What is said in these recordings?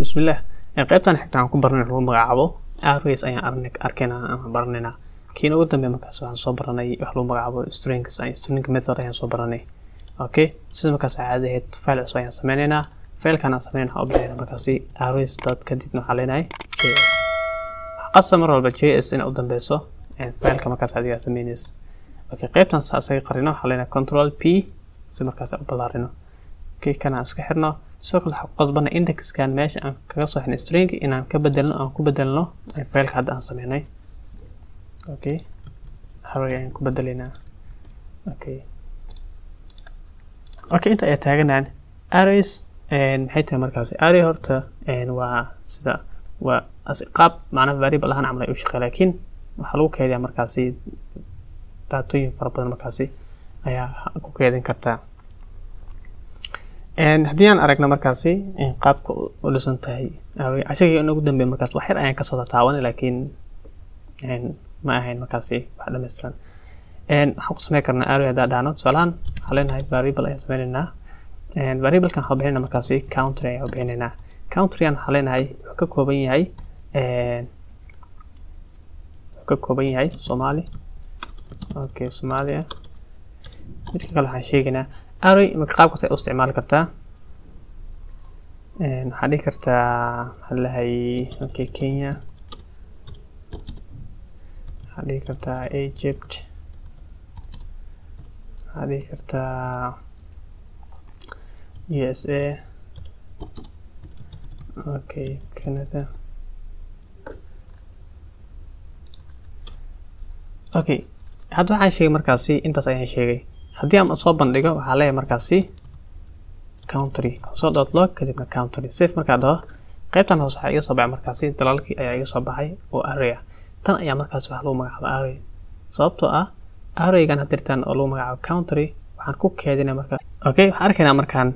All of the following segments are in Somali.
bismillah. Qaybtan xigta aan ku baranay lagu magacaabo. Arrays ayaan arkaynaa ama baranaynaa kiina ugu dambeeya markaas waxaan soo baranay wax lagu magacaabo strings string method ayaan soo baranay okay sida markaas caadi ahayd file cusub ayaan sameynaynaa filekan aan sameynayna waxaan u bixinaa markaasi arrays dot kadibna waxaan leenahay js qasa mar walba js inay u dambeyso fileka markaas adiga sameynaysa okay qaybtan saa isaga qarino waxaan leenahay control p si markaas u ballaarino okay kana iska xirno sidoo kale waxaa ku qasbana indexkan. Meesha aan kaga soo xirnay string inaan ka bedelno aan ku bedelno fileka hadda aan sameynay. Okay array ayaan ku bedelaynaa okay okay inta ayaa taaganaan arrays maxay tahay markaasi? Array horta waa sida waa qaab macnaha variable ahaan camal ay u shaqeey laakiin waxaa lagu keediyaa markaasi daatooyin fara badan markaasi ayaa ku keedin kartaa haddii aan aragno markaasi qaabka u dhisan tahay cashirkii ugu dambeey markaas wax yar ayaan ka soo tataawanay laakiin ma ahayn markaasi wax dhammaystiran waxaan ku sameyn karnaa array haddaa dhahno tusaalahaan waxaan leenahay variable ayaan sameynaynaa. Variablekan waxaan bixinayna markaasi country ayaan bixinaynaa. Countrygan waxaan leenahay wuxuu ka kooban yahay wuxuu ka kooban yahay soomaali. Okay soomaaliya. Midka kale waxaan sheegaynaa array marka qaab kasta u isticmaali kartaa waxaa dhihi kartaa maxaa lahay okay kenya. Waxaa dhihi kartaa egypt. Waxaa dhihi kartaa usa okay canada. Okay hadda waxaan sheegay markaasi intaas ayaan sheegay haddii aan soo bandhigo waxaa leeyahay markaasi country. Console dot log kadibna country. Safe markaa dhaho qaybtan hoose waxaa iga soo baxay markaasi dalalkii ayaa iga soo baxay oo ah tan ayaa markaasi wax lagu magacaabo array sababtoo ah arraygan hadirtaan oo lagu magacaabo country waxaan ku keedinay markaa okay waxaan arkaynaa markaan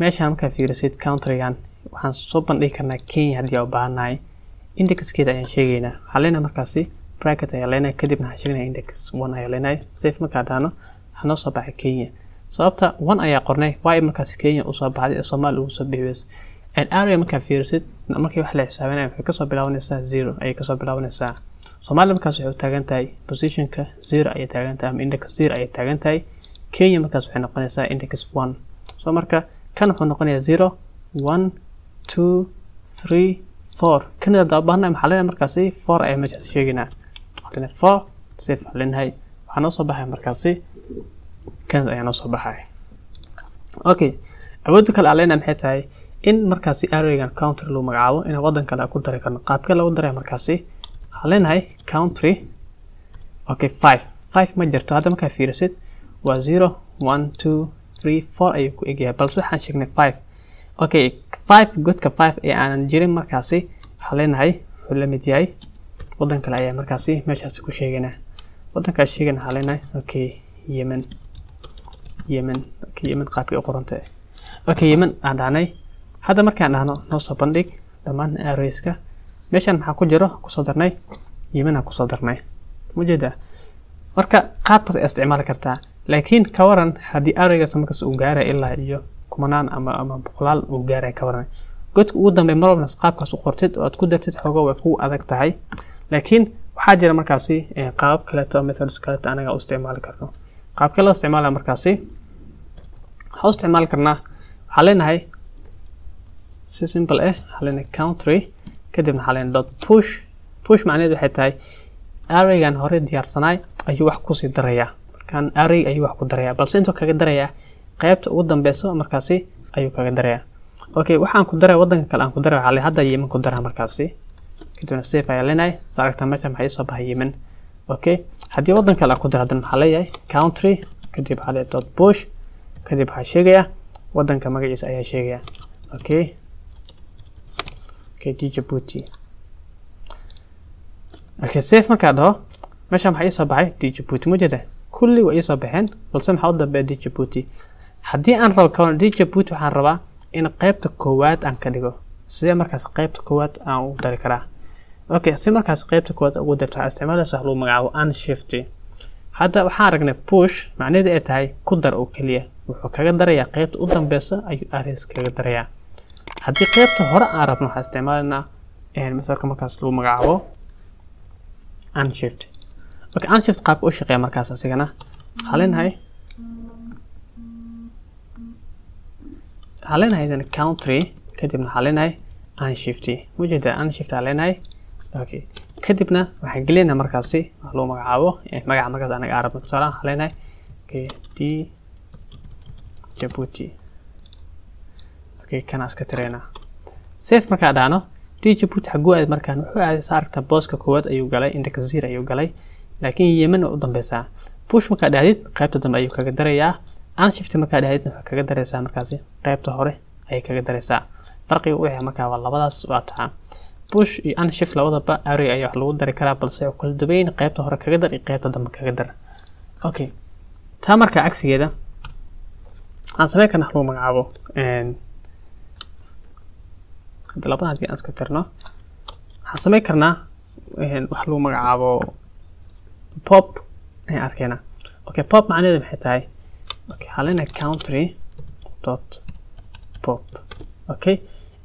meeshaan markaa fiirisid countrygan waxaan soo bandhigi karnaa kenya haddii aan u baahannahay indexkeeda ayaan sheegaynaa. Waxaan leenahay markaasi bracket ayaa leenahay kadibna waxaan sheegnaya index one ayaa leenahay safe markaa dhahno waxaa noo soo baxay kenya. Sababta one ayaa qornay waa markaasi kenya u soo baxday ee soomaali ugu soo bixiweys area markaa fiirisid markii wax la xisaabinaya waxay ka soo bilaabanaysaa zero ayay ka soo bilaabanaysaa. Soomaaliya markaas waxay u taagan tahay positionka zero ayay taagan tahay ama index zero ayay taagan tahay. Kenya markaas waxay noqonaysaa index one. So marka kan wuxuu noqonayaa zero one two three four. Kan hadaa baahna maxaa leenahay markaasi? Four ayaa meeshaas sheegaynaa leenahay four safe waxaa leenahay waxaa noo soo baxaya markaasi. Kan ayaa noo soo baxaya okay awoodda kale aan maxay tahay in markaasi arraygan country lagu magacaabo inaan waddan kale ku dari karno. Qaabkee lagu daraya markaasi waxaan leenahay country. Okay five. Five ma jirto. Hadda markaa fiirisid waa zero one two three four ayuu ku egyahay balse waxaan sheegnay five. Okay five godka five ee aanan jirin markaasi waxaan leenahay wuxuu la mid yahay waddan kale ayaa markaasi meeshaasi ku sheegaynaa waddankaas sheegana leenahay okay yemen. Yemen okay yemen qaabkii u qorantay okay yemen aan dhahnay. Hadda markaan dhahno noo soo bandhig dhammaan arrayska meeshan maxaa ku jiro? Kusoo darnay. Yemen aan ku soo darnay. Mujeeda marka qaabkaas ay isticmaali kartaa laakiin ka waran haddii arraygaas markaas uu gaaraya ilaa iyo kumanaan ama ama boqolaal uu gaaraya ka waran. Godka ugu dambeey mar walbana qaabkaas u qortid oo aad ku dartid xoogo way kugu adag tahay laakiin waxaa jira markaasi qaabab kaleeto methods kaleeto anaga isticmaali karno. Qaabkee loo isticmaalaya markaasi waxaa isticmaali karnaa waxaa leenahay si simple ah waxaa leenahay country kadibna waxaa leenahay dot push. Push macnaheedu waxay tahay arraygan hore diyaarsanaay ayuu wax ku sii darayaa. Markaan array ayuu wax ku darayaa balse intuu kaga darayaa qaybta ugu dambeyso markaasi ayuu kaga darayaa. Okay waxaan ku daray waddanka kale aan ku daray waxaa hadda yemen ku daraa markaasi kadibna safe ayaa leenahay saa aragtaa meesha maxaa soo baxay yemen? Okay haddii waddan kale ku daro haddana maxaa leeyahay? Country kadib waxaa leeyahay dot push kadib waxaa sheegaya waddanka magaciisa ayaa sheegaya. Okay okay djibouti okay safe markaa dhaho meesha maxaa soo baxay? Djibouti ma kulli waa soo baxeen balse maxaa u dambeeya djibouti haddii aan rabo kawan djibouti waxaan rabaa in qaybta koowaad aan ka dhigo sidee markaas qaybta koowaad aan u dari karaa? Okay si markaas qaybta koowaad ugu darto waxaa isticmaalaysa wax lagu magacaabo unshifty hadda waxaan aragnay push macnaheedu ay tahay ku dar oo keliya. Wuxuu kaga darayaa qaybta u dambeysa ayuu arrays kaga darayaa. Haddii qaybta hore aan rabno waxaan isticmaalaynaa masalka markaas lagu magacaabo unshift okay unshift qaabka u shaqeeya markaas asigana. Waxaa leenahay waxaa leenahay idan country kadibna waxaa leenahay unshifty mujeeda unshift aa leenahay okay kadibna waxaan gelinaynaa markaasi wax lagu magacaabo magaca markaas anaga aan rabno tusaale waxaa leenahay okay d jabuuti okay kana iska tiraynaa safe markaa dhahno d jabuuti xaguu aad markaan wuxuu aaday saaragta booska koowaad ayuu galay index zero ayuu galay. Laakiin yemen waa u dambeysaa push markaa dhahdid qaybta dambe ayuu kaga darayaa. Unshift markaa dhahdidna waxaa kaga daraysaa markaasi qaybta hore ayay kaga daraysaa farqiga u yahay markaa waa labadaas waa taa. Push iyo unshift labadaba array ayaa wax lagu dari karaa balse waxuu kala duwayn qaybta hore kaga dar iyo qaybta dambe kaga dar. Okay taa markaa cagsigeeda waxaan sameyn karna wax lagu magacaabo hadda labada haddii aan iska tirno waxaan sameyn karnaa wax lagu magacaabo pop ayaan arkaynaa okay pop macnaheedu maxay tahay? Okay waxaa country dot pop. Okay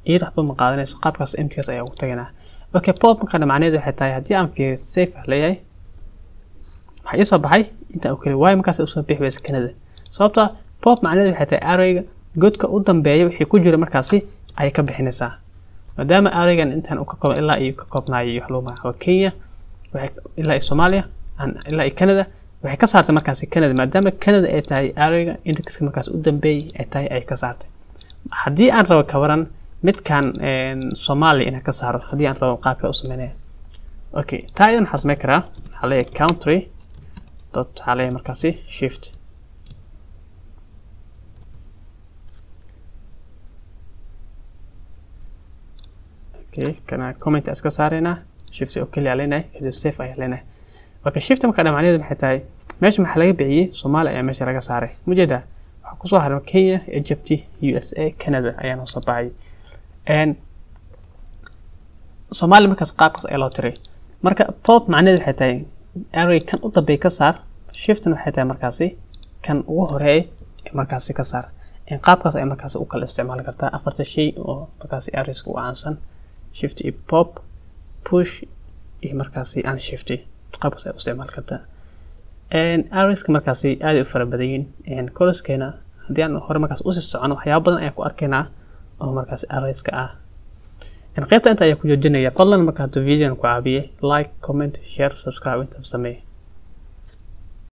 iyada waxba ma qaadanayso qaabkaas mts ayaa ugu tagaynaa okay pop markaa macnaheedu waxay tahay haddii aan fiiriyo safe ah leeyahay waxaa ii soo baxay intaan u keli waayo markaas u soo bixi waysa kanada sababta pop macnaheedu waxay tahay arrayga godka u dambeeya wixii ku jira markaasi ayay ka bixinaysaa. Maadaama arraygan intaan uu ka kooban ilaa iyo ka koobnaayay wax lagu magacaabo kenya ilaa iyo soomaaliya ilaa iyo canada waxay ka saartay markaasi canada. Maadaama canada ay tahay arrayga indexka markaas u dambeeyay ay tahay ay ka saartay. Haddii aan rabo kabaran midkan soomaaliya inaan ka saaro. Haddii aan rabo qaabka u sameynaya. Okay taa idan waxaan sameyn karaa? Waxaa leeyahay country dot waxaa leeyahay markaasi shift. Okay kana comment iska saaraynaa shift oo keliya leenahay kadib safe ayaa leenahay. Okay shift markaa dhamacneedu maxay tahay? Meesha maxaa laga bixiyey? Soomaaliya ayaa meesha laga saaray. Mujeedaa waxaa ku soo haray kenya egypt u s a canada ayaa noo soo baxay soomaaliya markaas qaabkaas ayaa loo tiray marka pop macnaheedu waxay tahay array kan u dambeey ka saar shiftan waxay tahay markaasi kan ugu horeey ee markaasi ka saar. Qaabkaas ay markaasi u kala isticmaali kartaa afarta shay oo markaasi arrayska u caansan shift iyo pop push iyo markaasi unshifty qaabkaas ay u isticmaali kartaa. Arrayska markaasi aad u fara badan yihiin haddii aan hore markaas u sii socono waxyaaba badan ayaan ku arkaynaa oo markaasi arrayska ah. Qaybta inta ayaa ku joojinaya fadlan marka hadduu videon ku caabiye like comment share subscribe inta sameeye